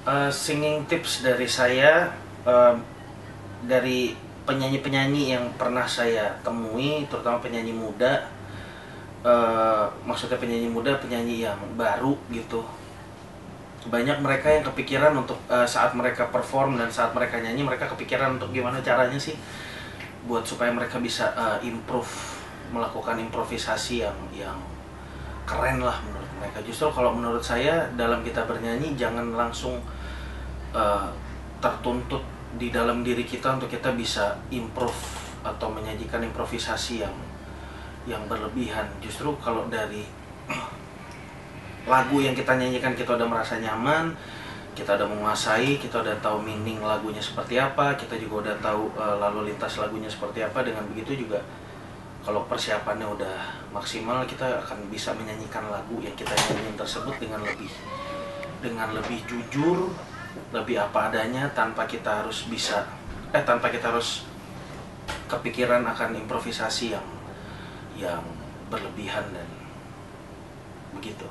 Uh, singing tips dari saya uh, dari penyanyi-penyanyi yang pernah saya temui, terutama penyanyi muda, uh, maksudnya penyanyi muda, penyanyi yang baru gitu. Banyak mereka yang kepikiran untuk uh, saat mereka perform dan saat mereka nyanyi, mereka kepikiran untuk gimana caranya sih buat supaya mereka bisa uh, improve, melakukan improvisasi yang yang keren lah menurut mereka. Justru kalau menurut saya dalam kita bernyanyi jangan langsung uh, tertuntut di dalam diri kita untuk kita bisa improve atau menyajikan improvisasi yang yang berlebihan. Justru kalau dari lagu yang kita nyanyikan kita udah merasa nyaman, kita udah menguasai, kita udah tahu meaning lagunya seperti apa, kita juga udah tahu uh, lalu lintas lagunya seperti apa. Dengan begitu juga kalau persiapannya udah maksimal kita akan bisa menyanyikan lagu yang kita nyanyiin tersebut dengan lebih dengan lebih jujur lebih apa adanya tanpa kita harus bisa eh tanpa kita harus kepikiran akan improvisasi yang yang berlebihan dan begitu.